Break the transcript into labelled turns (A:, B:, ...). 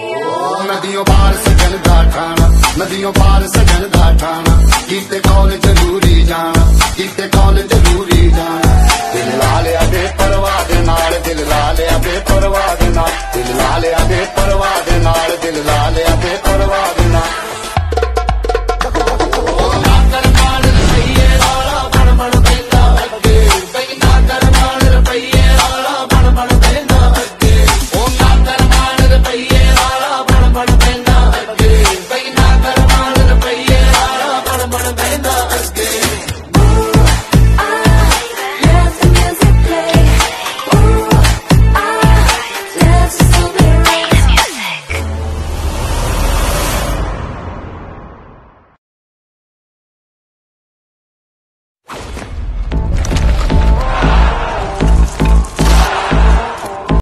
A: नदियों
B: पार सजन दाठाना नदियों पार सजन दाठाना कीते कौल ज़रूरी जाना कीते कौल ज़रूरी जाना। दिल लाले अबे बे परवाह दे नाल, दिल लाले अबे बे परवाह दे नाल, दिल लाले अबे बे परवाह दे नाल, दिल लाले अबे